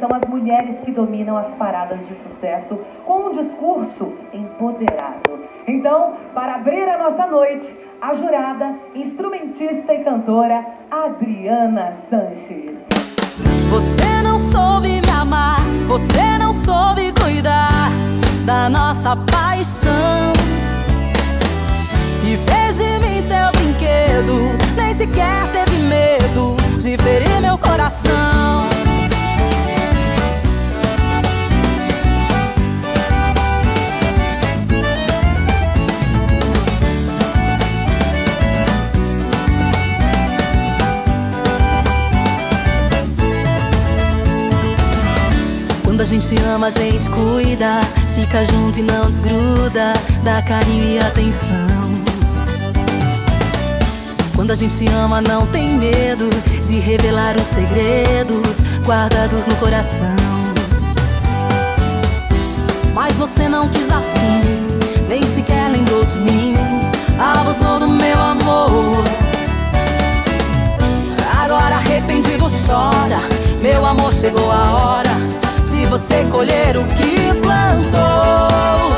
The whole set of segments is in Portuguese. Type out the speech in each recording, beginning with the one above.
são as mulheres que dominam as paradas de sucesso com um discurso empoderado. Então, para abrir a nossa noite, a jurada, instrumentista e cantora Adriana Sanches. Você não soube me amar, você não soube cuidar da nossa paixão. E fez de mim seu brinquedo, nem sequer Quando a gente ama, a gente cuida, fica junto e não desgruda, dá carinho e atenção. Quando a gente ama, não tem medo de revelar os segredos guardados no coração. Mas você não quis assim, colher o que plantou.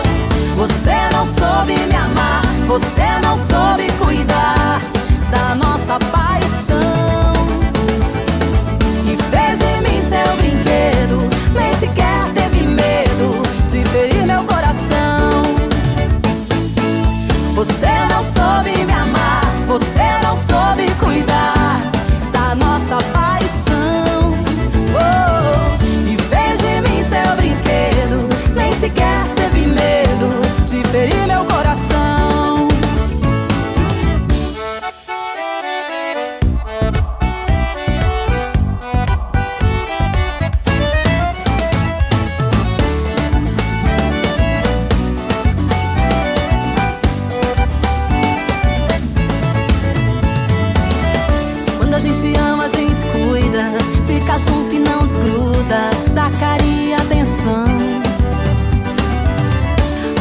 Você não soube me amar, você gente ama, a gente cuida, fica junto e não desgruda, dá carinho e atenção.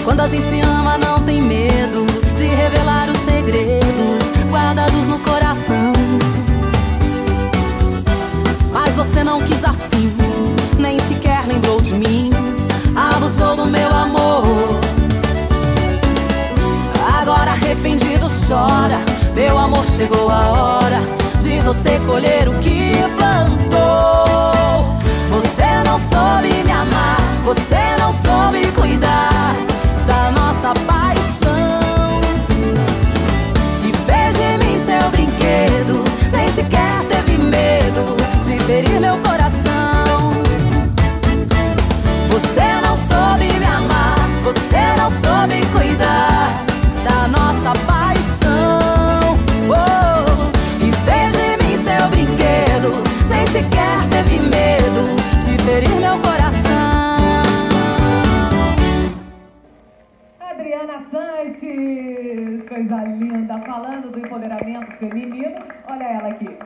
Quando a gente ama, não tem medo de revelar os segredos guardados no coração. Mas você não quis assim, nem sequer lembrou de mim, abusou do meu amor. Agora arrependido chora, meu amor chegou a hora de você colher o que plantou. Você não soube me amar, você não soube cuidar da nossa paixão. E fez de mim seu brinquedo, nem sequer teve medo de ferir meu coração. Você coisa linda, falando do empoderamento feminino. Olha ela aqui.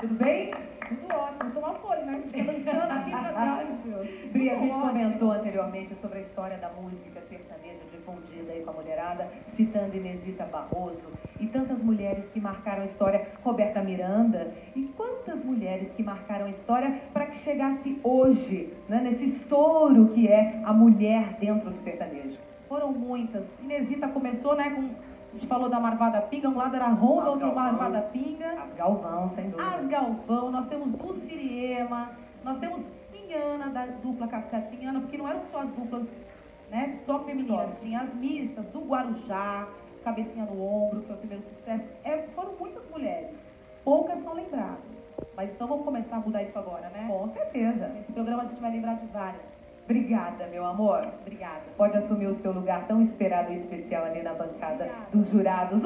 Tudo bem? Tudo ótimo, né? Aqui pra trás, meu. Bri, a gente comentou anteriormente sobre a história da música sertaneja difundida aí com a mulherada, citando Inesita Barroso e tantas mulheres que marcaram a história, Roberta Miranda, e quantas mulheres que marcaram a história para que chegasse hoje, né, nesse estouro que é a mulher dentro do sertanejo. Foram muitas. Inesita começou, né, com... A gente falou da Marvada Pinga, um lado era Ronda, outro. Marvada Pinga. As Galvão, sem dúvida. As Galvão, nós temos Dulciriema, nós temos Inhana, da dupla Cascatinhana, porque não eram só as duplas, né, só femininas. Tinha as mistas, do Guarujá, Cabecinha no Ombro, que foi o primeiro sucesso. É, foram muitas mulheres. Poucas são lembradas. Mas então vamos começar a mudar isso agora, né? Com certeza. Nesse programa a gente vai lembrar de várias. Obrigada, meu amor. Obrigada. Pode assumir o seu lugar tão esperado e especial ali na bancada Obrigada. dos jurados.